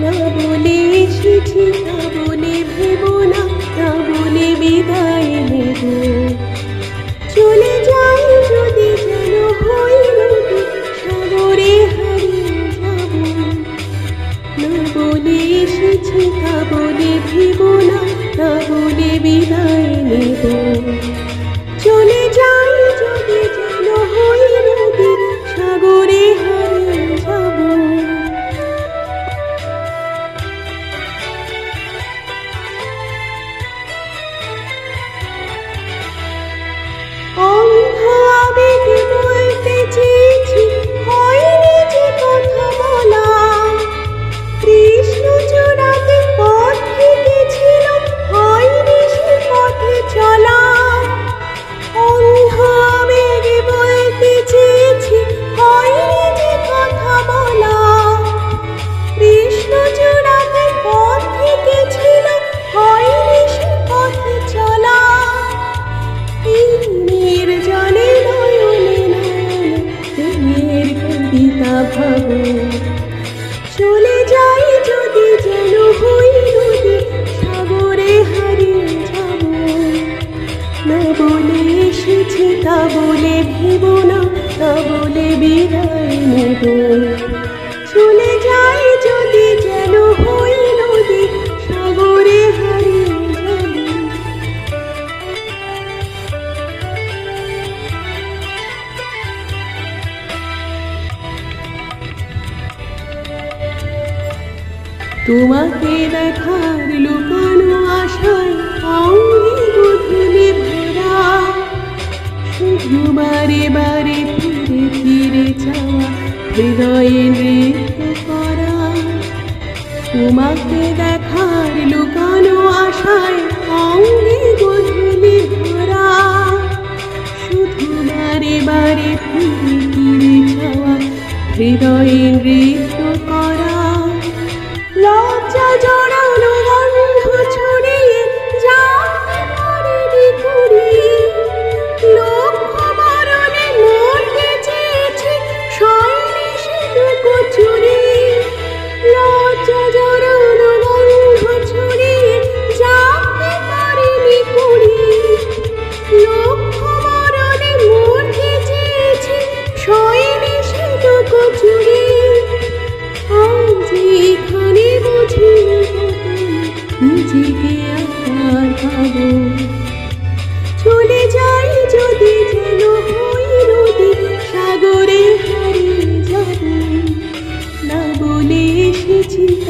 না বলে ভাবো চলে যাই যদি যেন হই নদী, সাগরে হারিয়ে যাব। না বলে এসেছি তা বলে ভেব না, তা বলে বিদায় নেব। চলে যাই তোমাকে দেখার লুকানো আশায় অঙ্গে গধুলি ভরা শুধু বারে বারে ফিরে ফিরে যাওয়া হৃদয়ে নৃত্য করা। তোমাকে দেখার লুকানো আশায় অঙ্গে গধুলি ভরা শুধু বারে বারে ফিরে ফিরে যাওয়া হৃদয়ে নৃত্য করা লজ্জা জড়া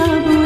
love.